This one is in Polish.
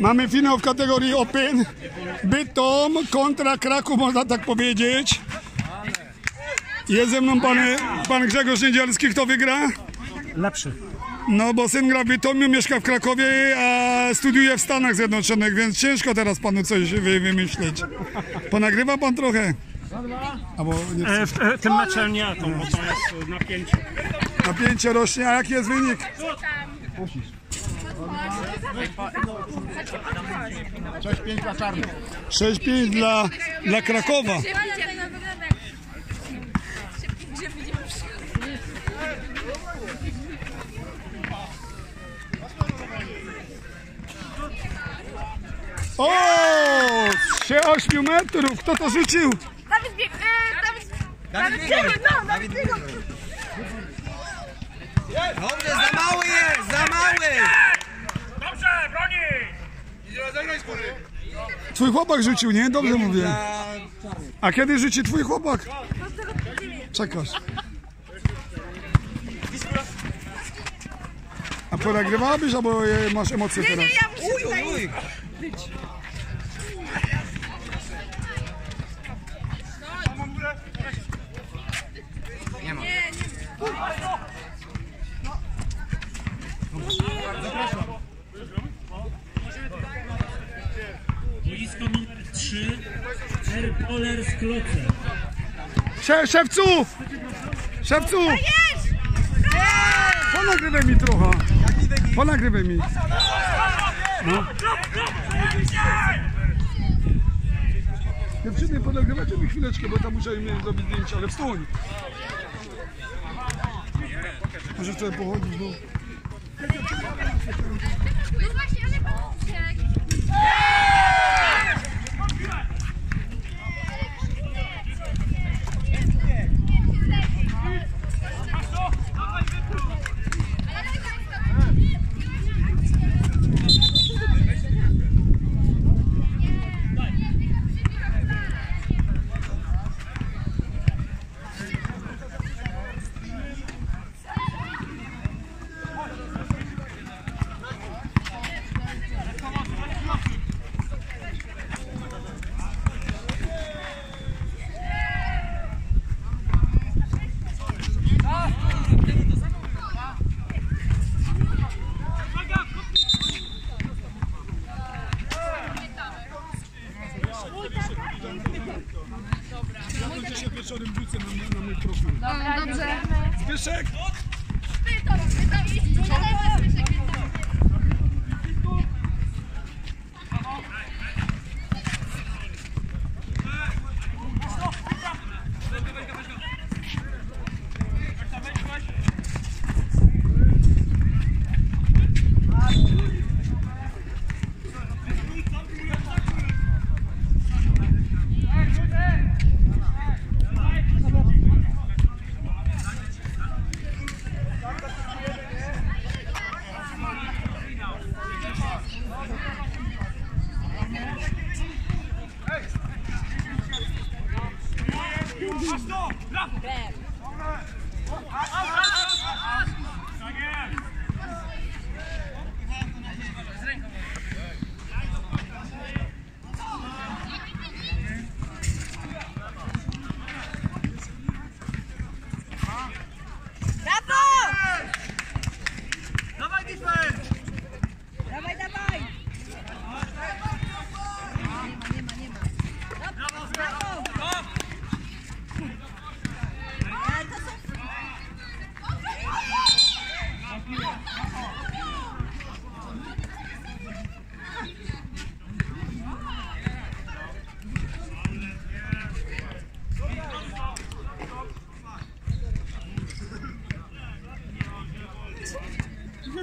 Mamy finał w kategorii Open. Bytom kontra Kraków, można tak powiedzieć. Jest ze mną pan, pan Grzegorz Niedzielski. Kto wygra? Lepszy. No bo syn gra w Bytomiu, mieszka w Krakowie, a studiuje w Stanach Zjednoczonych, więc ciężko teraz panu coś wy, wymyśleć. Ponagrywa pan trochę? Albo nie E, w e, tym meczem nie, to, bo to jest napięcie. Napięcie rośnie, a jaki jest wynik? 6-5 dla czarnych. 6-5 dla, dla Krakowa. O! Się 8 metrów. Kto to rzucił? Dawid bieg... E, Dawid... Dawid biegł, no, Dawid. Dobrze, za mały jest, za mały! Twój chłopak rzucił, nie? Dobrze mówię. A kiedy rzuci twój chłopak? Czekasz. A ponagrywałabyś, albo masz emocje teraz? Nie, ja muszę tutaj... 3. Erpoler z Kloce. Sze, szewcu! Szewcu! Jest! Ponagrywaj mi trochę. Ponagrywaj mi. No. Dziewczyny, ponagrywajcie mi chwileczkę, bo tam muszę im zrobić zdjęcie, ale wstóń. Może sobie pochodzić, bo... No wieczorem wrzucę na, na mój profil. Dobrze. Zbyszek! Pytam, pytam, idź. Zalewa, Zbyszek, pytam.